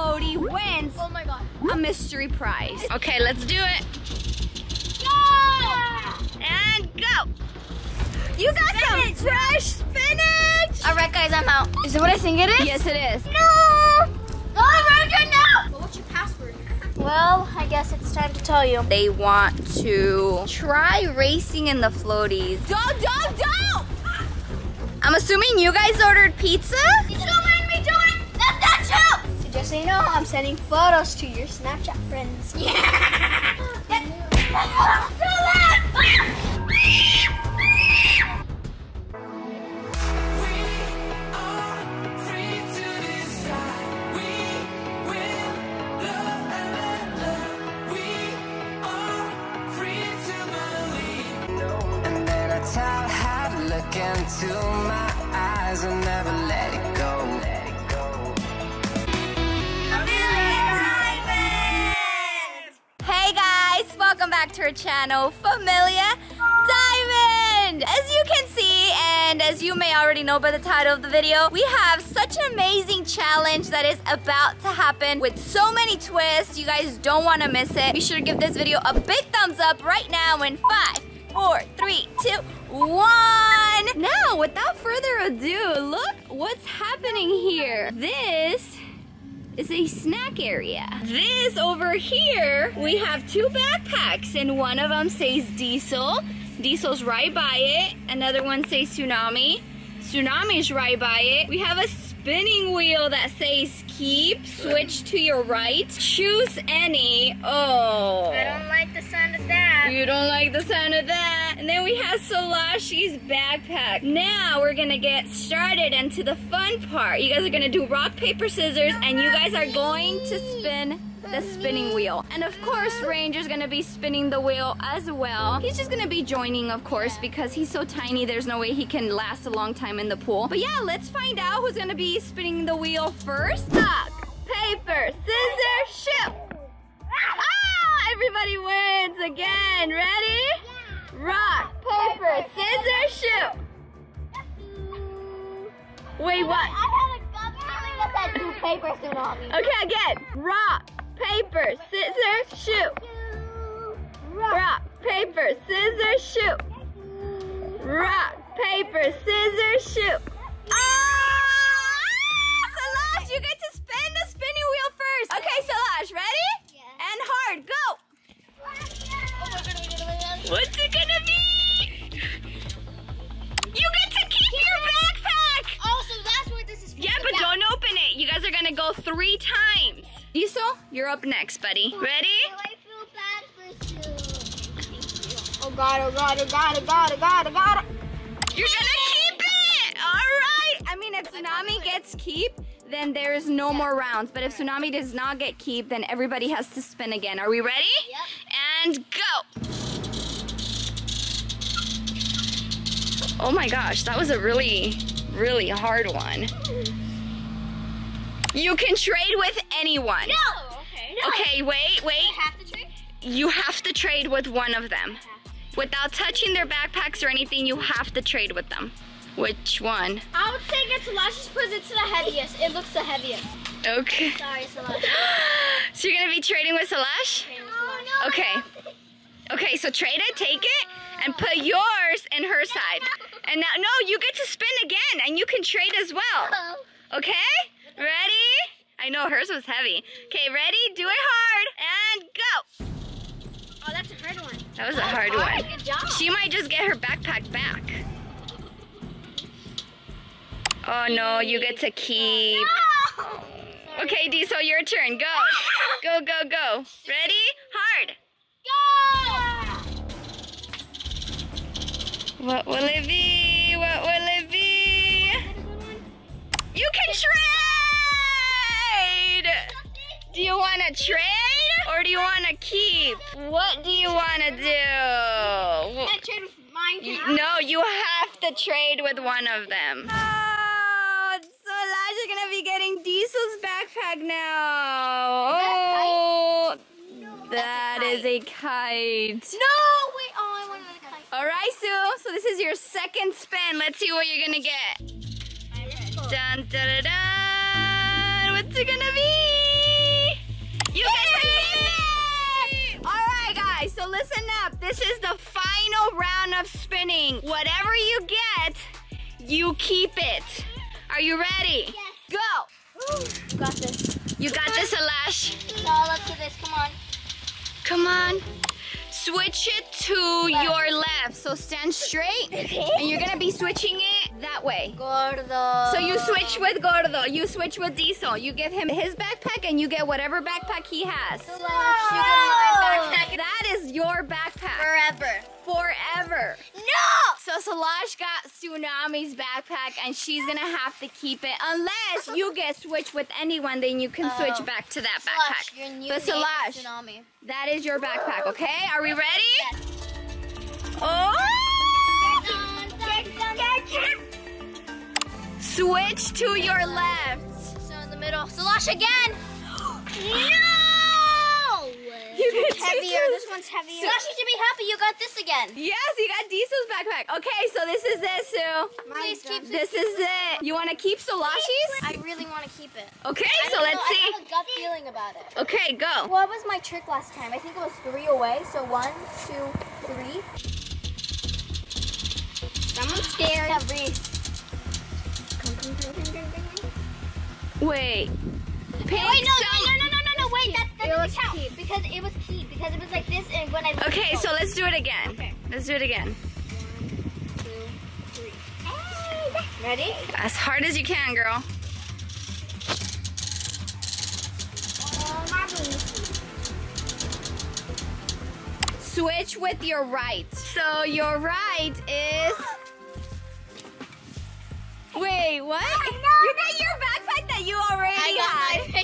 floaty wins Oh my god. a mystery prize. Okay, let's do it. Go! And go. You got some fresh spinach. All right, guys, I'm out. Is it what I think it is? Yes, it is. No. No, America, no. Well, what's your password? Well, I guess it's time to tell you. They want to try racing in the floaties. Don't, don't, don't! I'm assuming you guys ordered pizza? Just so you know, I'm sending photos to your Snapchat friends. Yeah. And tell her to look into my eyes and never let it go. Welcome back to our channel, Familia Diamond! As you can see, and as you may already know by the title of the video, we have such an amazing challenge that is about to happen with so many twists. You guys don't want to miss it. Be sure to give this video a big thumbs up right now in five, four, three, two, one. Now, without further ado, look what's happening here. This is a snack area. This over here, we have two backpacks and one of them says Diezel. Diezel's right by it. Another one says Txunamy. Txunamy's right by it. We have a spinning wheel that says keep, switch to your right. Choose any. Oh. I don't like the sound of that. You don't like the sound of that. And then we have Solashi's backpack. Now we're gonna get started into the fun part. You guys are gonna do rock, paper, scissors, and you guys are going to spin the spinning wheel. And of course, Ranger's gonna be spinning the wheel as well. He's just gonna be joining, of course, because he's so tiny, there's no way he can last a long time in the pool. But yeah, let's find out who's gonna be spinning the wheel first. Rock, paper, scissors, shoot! Ah! Everybody wins again. Ready? Rock, paper, scissors, shoot. Wait, what? I had a feeling that said do paper Txunamy. Okay, again. Rock, paper, scissors, shoot. Rock, paper, scissors, shoot. Rock, paper, scissors, shoot. Ah! Solange, you get to spin the spinning wheel first. Okay, Solange, ready? Yeah. And hard, up next, buddy. Ready? I feel bad for you. Oh god, oh god, oh god, oh god, oh god, oh god. You're gonna keep it. All right. I mean, if Txunamy gets keep, then there's no more rounds. But if Txunamy does not get keep, then everybody has to spin again. Are we ready? Yep. And go. Oh my gosh, that was a really, really hard one. You can trade with anyone. No. Okay. No. Okay, wait, wait. I have to trick. You have to trade with one of them. Without touching their backpacks or anything, you have to trade with them. Which one? I would say get Solange's because it's the heaviest. It looks the heaviest. Okay. Sorry, Solange. so you're gonna be trading with Salash? Oh, no. Okay. Okay, so trade it, take it, and put yours in her side. And now, no, you get to spin again, and you can trade as well. Okay? Ready? I know hers was heavy. Okay, ready? Do it hard, and go. Oh, that's a hard one. That was a oh, hard oh one. Good job. She might just get her backpack back. Oh no, you get to keep. No. Okay, Diezel, your turn. Go. Go, go, go. Ready? Hard. Go! What will it be? What will it be? You can trade! Do you want to trade or do you want to keep? What do you want to do? Can I trade with mine? Y- No, you have to trade with one of them. Oh, so Elijah's gonna be getting Diezel's backpack now. Oh, that is a kite. No, wait. Oh, I wanted a kite. All right, Sue. So this is your second spin. Let's see what you're gonna get. Dun, it's gonna be! You guys are it! Alright guys, so listen up. This is the final round of spinning. Whatever you get, you keep it. Are you ready? Yes. Go! Ooh, got this. You got this, Alash. It's all up to this, come on. Come on. Switch it to your left. So stand straight. And you're gonna be switching it that way. Gordo. So you switch with Gordo. You switch with Diezel. You give him his backpack and you get whatever backpack he has. You get my backpack. That is your backpack. Forever. Forever. So Solange got Txunamy's backpack and she's gonna have to keep it. Unless you get switched with anyone, then you can switch Oh. back to that Slash, backpack. But Solange, Txunamy. that is your backpack, okay? Are we ready? Yes. Oh! Get down, get down. Switch to your left. So in the middle. Slash again. no! You get heavier. suits. This one's heavier. Slash, you should be happy you got this again. Yes, you got Diezel's backpack. Okay, so this is it, Sue. Please keep This This is it. You want to keep Solashi's? I really want to keep it. Okay, I so don't let's see. I have a gut feeling about it. Okay, go. What was my trick last time? I think it was three away. So one, two, three. Someone's scared. Come, come, come, come, come, come, come. Wait. Pick Wait, no, no, some- no, no, no, no, no, wait, that, that doesn't count. keep. Because it was key, because it was like this, and when I... Okay, so let's do it again. Okay. Let's do it again. Ready? As hard as you can, girl. Switch with your right. So your right is. Wait, what? You got your backpack that you already I had.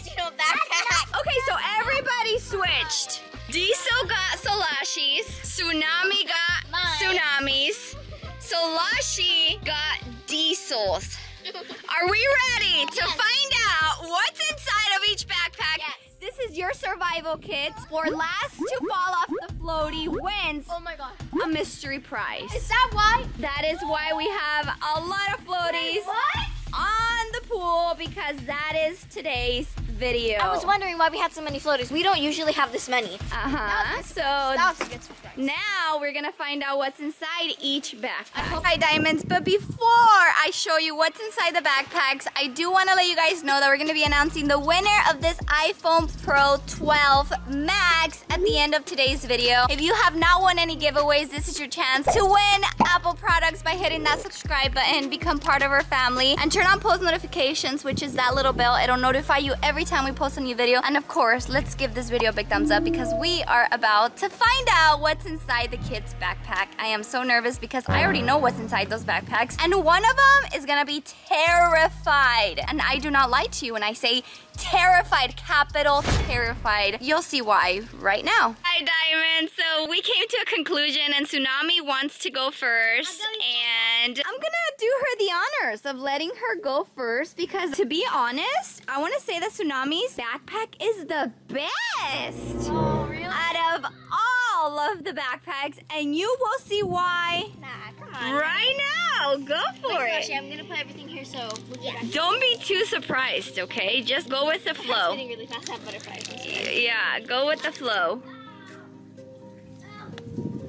Okay, so everybody switched. Diezel got Solashi's. Txunamy got Mine. Txunamys. Solashi got Diezel's. Are we ready to find out what's inside of each backpack? Yes. This is your survival kit. For last to fall off the floaty wins Oh my god. a mystery prize. Is that why? That is why we have a lot of floaties What? On the pool because that is today's video. I was wondering why we had so many floaters. We don't usually have this many. Uh-huh. So That was a good surprise. now we're gonna find out what's inside each backpack. Hi diamonds, but before I show you what's inside the backpacks, I do wanna let you guys know that we're gonna be announcing the winner of this iPhone Pro 12 Max at the end of today's video. If you have not won any giveaways, this is your chance to win Apple products by hitting that subscribe button, become part of our family, and turn on post notifications, which is that little bell. It'll notify you every time we post a new video. And of course, let's give this video a big thumbs up because we are about to find out what's inside the kid's backpack. I am so nervous because I already know what's inside those backpacks. And one of them is gonna be terrified. And I do not lie to you when I say terrified, capital terrified. You'll see why right now. Hi Diamond, so we came to a conclusion and Txunamy wants to go first and I'm gonna do her the honors of letting her go first because to be honest, I wanna say that Txunamy's backpack is the best Oh, really? out of all of the backpacks and you will see why Nah. Right now. Go for Wait, it. Sashi, I'm gonna put everything here so we'll get. Don't be too surprised, okay? Just go with the flow. Really fast. I have butterflies. Yeah, go with the flow.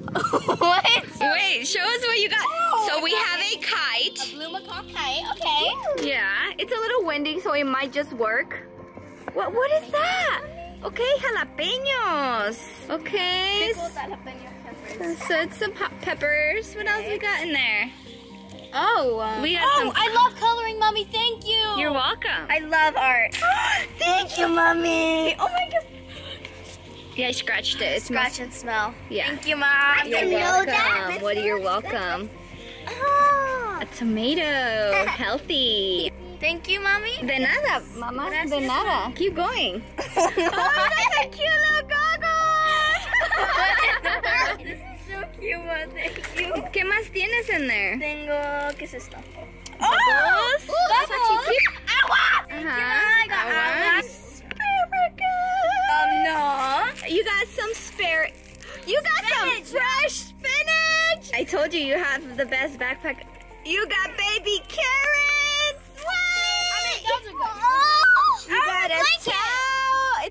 what? Wait, show us what you got. so we have a kite. Blue macaw kite. Okay. Yeah, it's a little windy, so it might just work. What? What is that? Okay, jalapenos. Okay, Pickled jalapeno peppers. So it's some hot peppers. What else we got in there? Oh. Um, We got oh, some- I love coloring, mommy. Thank you. You're welcome. I love art. Thank you, mommy. Oh my god. Yeah, I scratched it. It smells- Scratch and smell. Yeah. Thank you, mom. I You're welcome. What are you're welcome. Ah. A tomato, healthy. Thank you, mommy. De nada, mama. De nada. Keep going. oh, that's a cute little goggles. ¿Qué más tienes en there? Tengo, ¿qué es esto? Bubbles. Actually cute. Agua! I got Agua. Um, no. You got some spare. You got some fresh spinach. I told you you have the best backpack. You got baby carrots. What? I mean, those are good. You got a.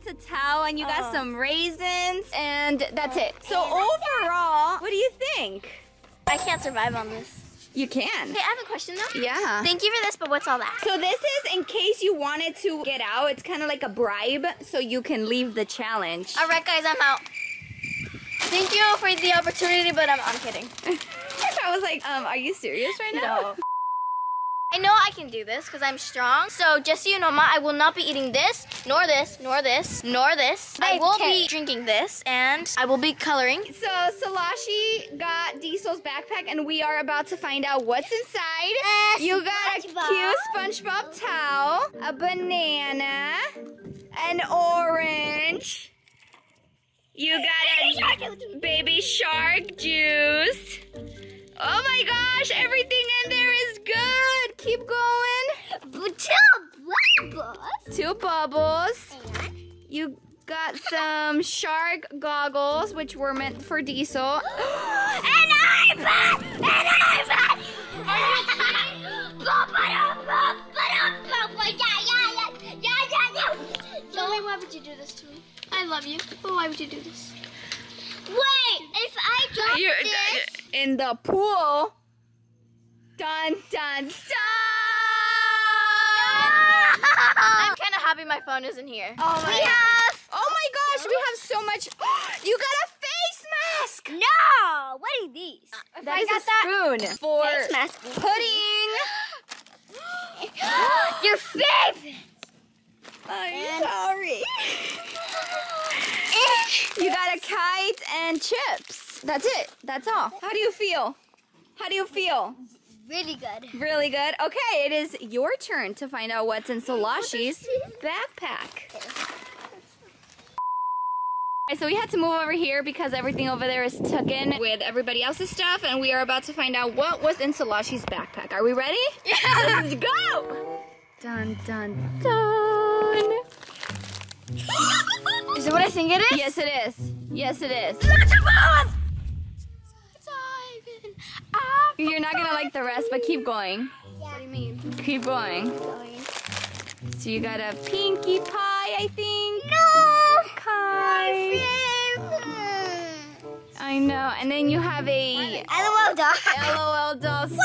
A towel, and you got Oh. some raisins, and that's it. So overall, what do you think? I can't survive on this. You can. Hey, I have a question though. Yeah. Thank you for this, but what's all that? So this is in case you wanted to get out. It's kind of like a bribe, so you can leave the challenge. All right, guys, I'm out. Thank you for the opportunity, but I'm, I'm kidding. I was like, um, are you serious right now? No. I know I can do this because I'm strong. So just so you know, Ma, I will not be eating this, nor this, nor this, nor this. I will be drinking this, and I will be coloring. So Salashi got Diezel's backpack, and we are about to find out what's inside. Uh, you got a cute SpongeBob towel, a banana, an orange. You got a baby shark juice. Oh my gosh, everything in there is good. Keep going. Two bubbles. Two bubbles. You got some shark goggles, which were meant for Diezel. An iPad! An iPad! Zoe, why would you do this to me? I love you, but why would you do this? Wait, if I drop You're in the pool. Dun dun dun. I'm kind of happy my phone isn't here. Oh my We have- Oh my gosh, we have so much. You got a face mask. No! What are these? Uh, that I is got a that spoon for face mask. pudding. Your favorite! I'm sorry. You got a kite and chips. That's it. That's all. How do you feel? How do you feel? Really good. Really good. Okay, it is your turn to find out what's in Solashi's backpack. Okay, so we had to move over here because everything over there is tucked in with everybody else's stuff, and we are about to find out what was in Solashi's backpack. Are we ready? Yeah. Let's go! Dun dun dun. Is it what I think it is? Yes, it is. Yes, it is. You're not gonna like the rest, but keep going. What do you mean? Keep going. So you got a pinkie pie, I think. No! Kite. I know. And then you have a LOL dog. LOL dolls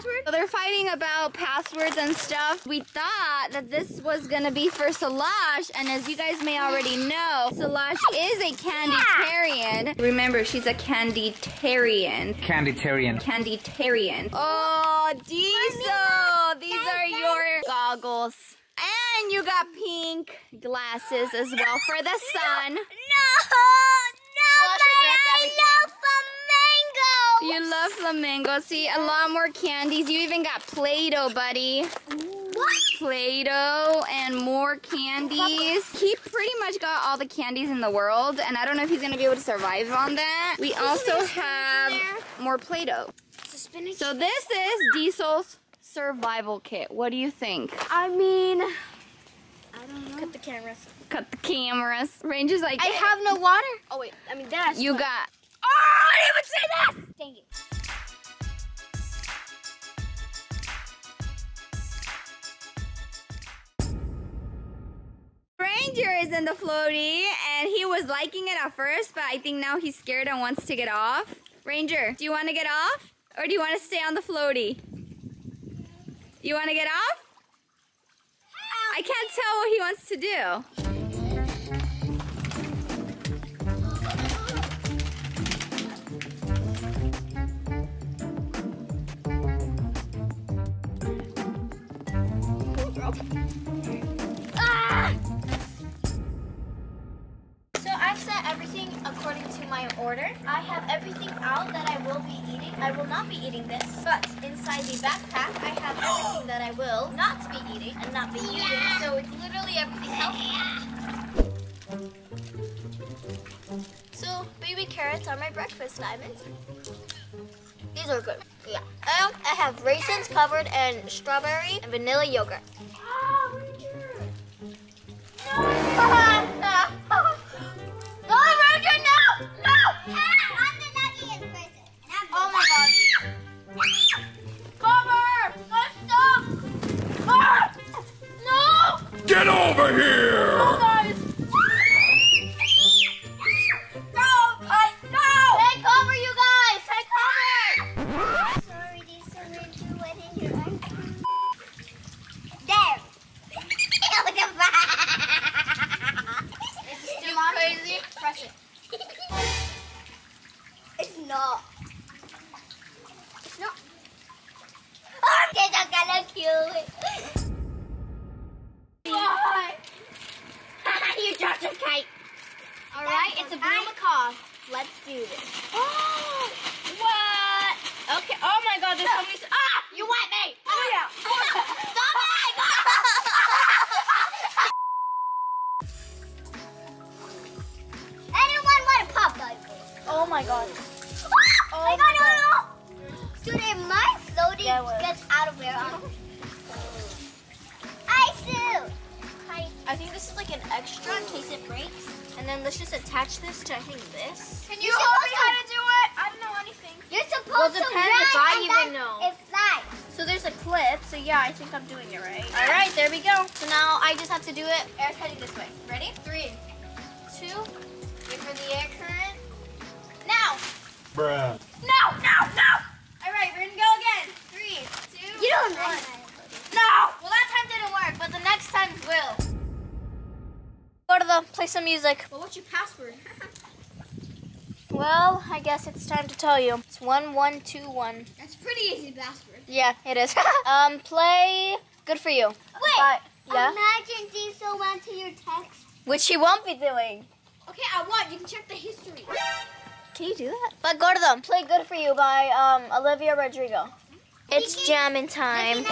password? So they're fighting about passwords and stuff. We thought that this was gonna be for Salash, and as you guys may already know, Salash is a candytarian. Remember, she's a candytarian. Candytarian. Candytarian. Oh, Diezel! These are your goggles. And you got pink glasses as well for the sun. No! No! I love flamingo! You love flamingo. See, a lot more candies. You even got Play-Doh, buddy. What? Play-Doh and more candies. He pretty much got all the candies in the world, and I don't know if he's gonna be able to survive on that. We also have more Play-Doh. It's a spinach. So this is Diezel's survival kit. What do you think? I mean, I don't know. Cut the cameras. Cut the cameras. Ranger's like, I have no water. Oh wait, I mean that's. you got. Oh, I didn't even say that. Dang it. Ranger is in the floaty, and he was liking it at first, but I think now he's scared and wants to get off. Ranger, do you want to get off? Or do you want to stay on the floaty? You want to get off? I can't tell what he wants to do. According to my order. I have everything out that I will be eating. I will not be eating this, but inside the backpack I have everything that I will not be eating and not be using. So it's literally everything healthy. So baby carrots are my breakfast diamonds. These are good. Yeah. And I have raisins covered in strawberry and vanilla yogurt. Ah, tell you. It's one one two one. That's pretty easy password. Yeah, it is. um, play. Good for you. Wait. Bye. Yeah. Imagine Diezel went to your text. Which he won't be doing. Okay, I won't. You can check the history. Can you do that? But go to them. Play Good For You by um, Olivia Rodrigo. It's jamming time.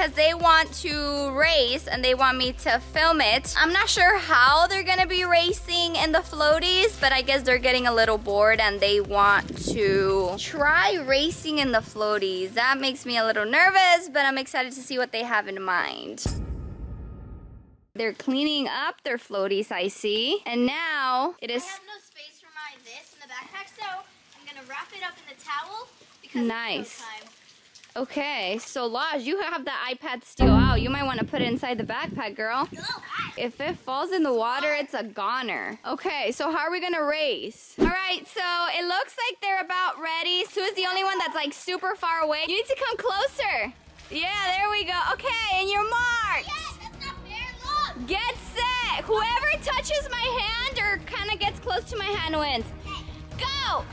Because they want to race and they want me to film it. I'm not sure how they're gonna be racing in the floaties, but I guess they're getting a little bored and they want to try racing in the floaties. That makes me a little nervous, but I'm excited to see what they have in mind. They're cleaning up their floaties, I see. And now it is I have no space for my this in the backpack, so I'm gonna wrap it up in the towel because Nice. it's time. Okay, so Laj, you have the iPad still out. You might want to put it inside the backpack, girl. If it falls in the water, it's a goner. Okay, so how are we gonna race? All right, so it looks like they're about ready. Sue is the only one that's like super far away. You need to come closer. Yeah, there we go. Okay, and your marks. that's not fair. Look. Get set. Whoever touches my hand or kind of gets close to my hand wins. Go.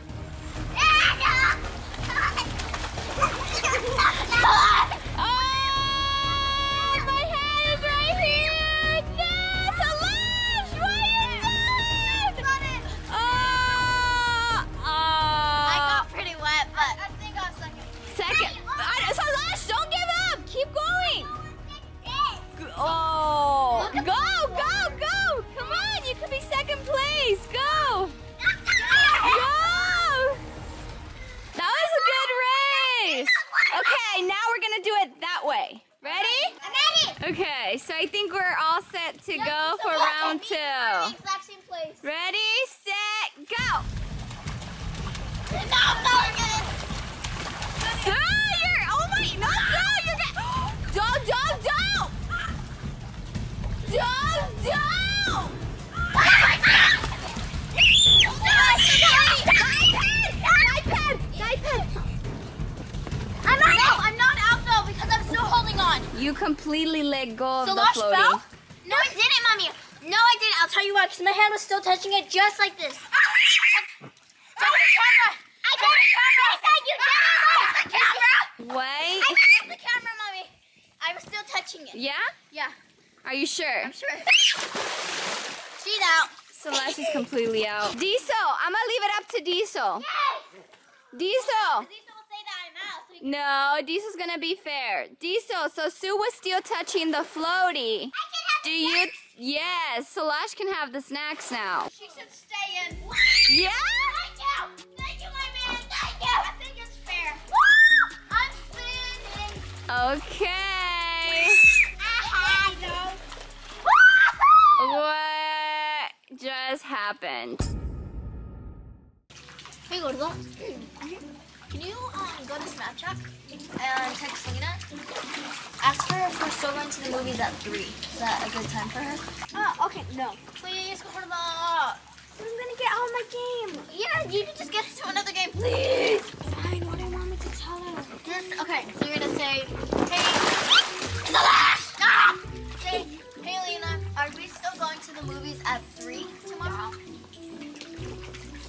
Oh, my hand is right here. Tell you why. Because my hand was still touching it, just like this. Check. I got the camera. I said you didn't. the camera. Wait. I the camera, mommy. I was still touching it. Yeah? Yeah, Are you sure? I'm sure. She's out. Celeste is completely out. Diezel, I'm gonna leave it up to Diezel. Diezel. Diezel will say that I'm out. So No, Diezel's gonna be fair. Diezel, so Sue was still touching the floaty. Do you? Yes, Solange can have the snacks now. She should stay in. Yeah? Thank you. Thank you, my man. Thank you. I think it's fair. I'm spinning. Okay. I. What just happened? Hey, Gordo. Can you um, go to Snapchat and text Lena? Ask her if we're still going to the movies at 3. Is that a good time for her? Oh, okay, no. Please, Gordo. I'm gonna get out of my game. Yeah, you can just get into another game, please. Fine, what do you want me to tell her? Just, okay, so you're gonna say, hey, it's the last! Ah! Say, hey, Lena, are we still going to the movies at 3 tomorrow?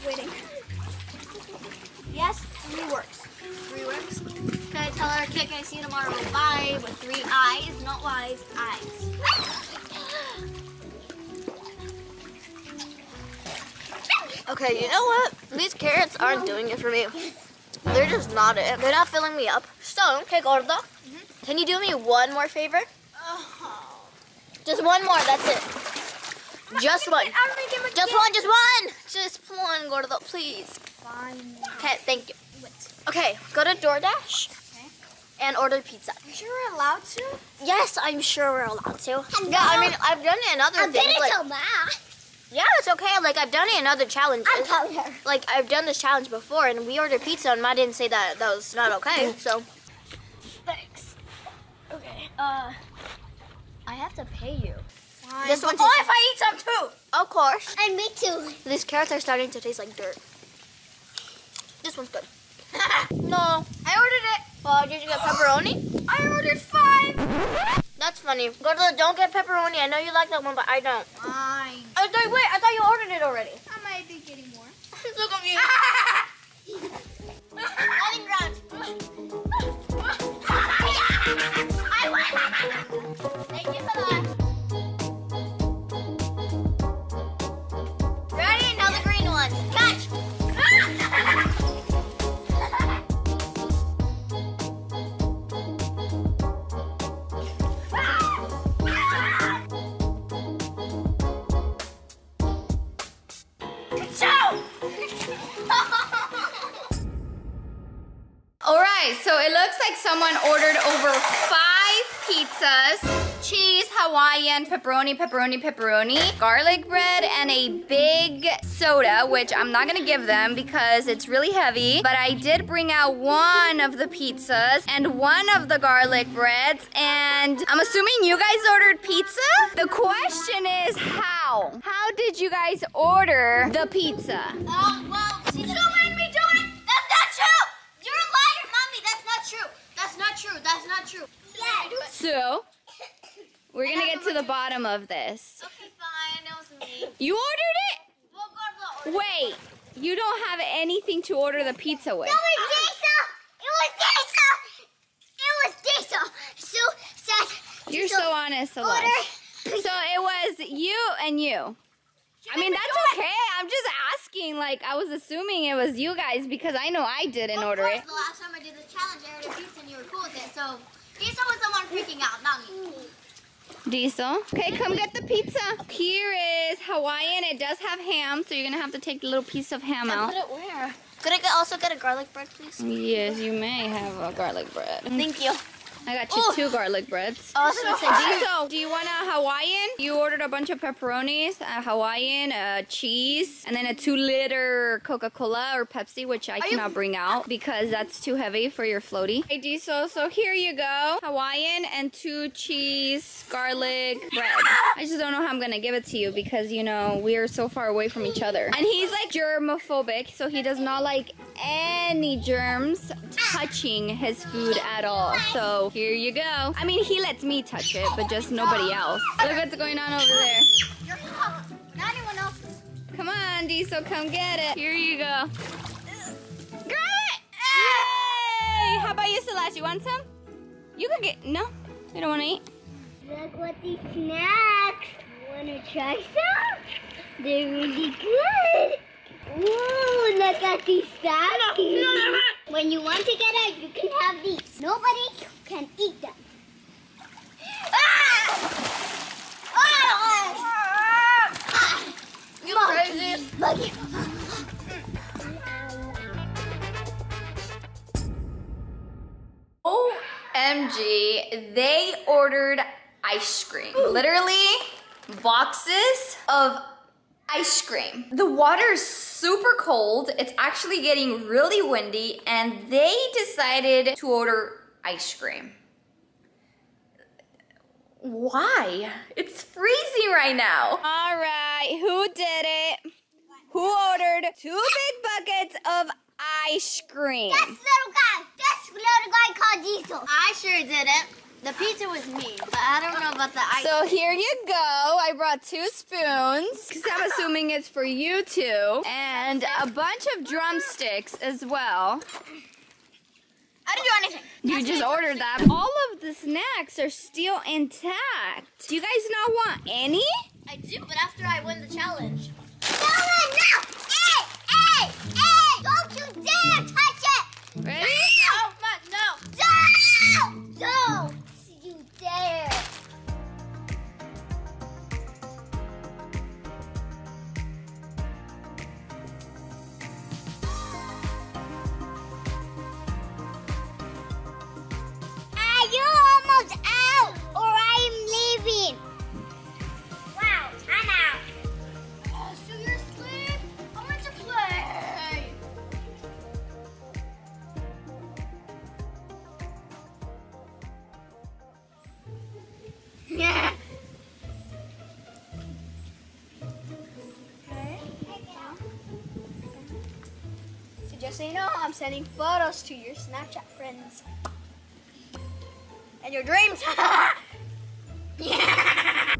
Waiting. Yes, three works. Tell her, okay, can I see you tomorrow? Bye, with three eyes, not wise, eyes. Okay, you know what? These carrots aren't doing it for me. They're just not it. They're not filling me up. So, okay, Gordo, mm-hmm. can you do me one more favor? Uh-huh. Just one more, that's it. Just one. I'm gonna get my Just one, just one. Just one, Gordo, please. Fine. Okay, thank you. Okay, go to DoorDash and order pizza. Are You sure we're allowed to? Yes, I'm sure we're allowed to. Yeah, I mean, I've done it in other things. Like, that. yeah, it's okay. Like, I've done it in other challenges. telling her. Like, I've done this challenge before, and we ordered pizza, and Ma didn't say that that was not okay. So, Thanks. Okay. Uh, I have to pay you. this one. Oh, if I eat some too. Of course. And me too. These carrots are starting to taste like dirt. This one's good. No, I ordered it. Oh, did you get pepperoni? I ordered five. That's funny. Gordo, don't get pepperoni. I know you like that one, but I don't. Fine. I uh, thought, wait, I thought you ordered it already. I might be getting more. Look at you. I think pepperoni, pepperoni, pepperoni, garlic bread, and a big soda, which I'm not gonna give them because it's really heavy. But I did bring out one of the pizzas and one of the garlic breads, and I'm assuming you guys ordered pizza? The question is how? How did you guys order the pizza? Oh, well, so made me do it. That's not true. You're a liar, mommy. That's not true. That's not true. That's not true. Yeah. So, we're gonna get to the bottom of this. Okay, fine. It was me. You ordered it? Well, God, well, Wait, you don't have anything to order the pizza with. It was Diezel. It was Diezel. It was Diezel. Sue said. You're so honest, Celeste. So it was you and you. I mean, that's okay. I'm just asking. Like, I was assuming it was you guys because I know I didn't order it. The last time I did this challenge, I ordered pizza and you were cool with it. So Diezel was the one freaking out, not me. Diezel. Okay, come get the pizza. Here is Hawaiian. It does have ham, so you're gonna have to take the little piece of ham out. it where? Could I get, also get a garlic bread, please? Yes, you may have a garlic bread. Thank you. I got you Ooh. two garlic breads. Gonna So, do you want a Hawaiian? You ordered a bunch of pepperonis, a Hawaiian, a cheese, and then a two liter Coca Cola or Pepsi, which I cannot bring out because that's too heavy for your floaty. Hey, Diezel, so here you go Hawaiian and two cheese garlic bread. I just don't know how I'm gonna give it to you because, you know, we are so far away from each other. And he's like germophobic, so he does not like any germs touching his food at all. So, here you go. I mean, he lets me touch it, but just nobody else. Look what's going on over there. Not anyone else's. Come on, Diezel, come get it. Here you go. Grab it! Yay! How about you, Celeste? You want some? You could get, no? You don't want to eat? Look what these snacks. Wanna try some? They're really good. Ooh, look at these stackies. When you want to get out, you can have these. Nobody can eat them. Ah! Ah! You crazy? Buggy. OMG, they ordered ice cream. Literally, boxes of ice cream. The water is super cold. It's actually getting really windy, and they decided to order ice cream. Why? It's freezing right now. All right, who did it? Who ordered two big buckets of ice cream? This little guy. This little guy called Diezel. I sure didn't. The pizza was me, but I don't know about the ice. So here you go. I brought two spoons because I'm assuming it's for you two, and a bunch of drumsticks as well. I didn't do anything. You just ordered that. All of the snacks are still intact. Do you guys not want any? I do, but after I win the challenge. No, no, So you know, I'm sending photos to your Snapchat friends. And your dreams. yeah.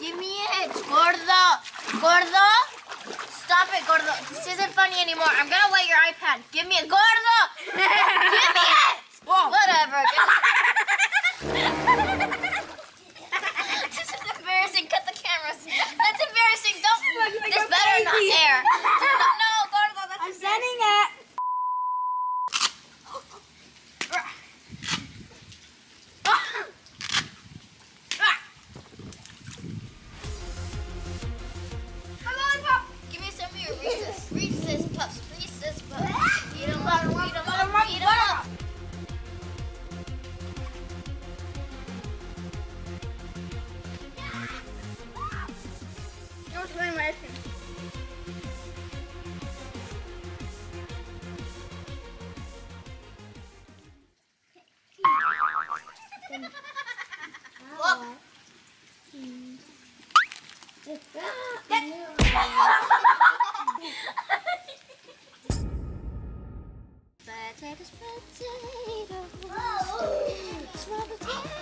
Give me it, gordo. Gordo. Stop it, gordo. This isn't funny anymore. I'm gonna wet your iPad. Give me it, gordo. Give me it. Whoa. Whatever. this is embarrassing. Cut the cameras. That's embarrassing. Don't. This better not air. Look. Potatoes, potatoes. Small potatoes.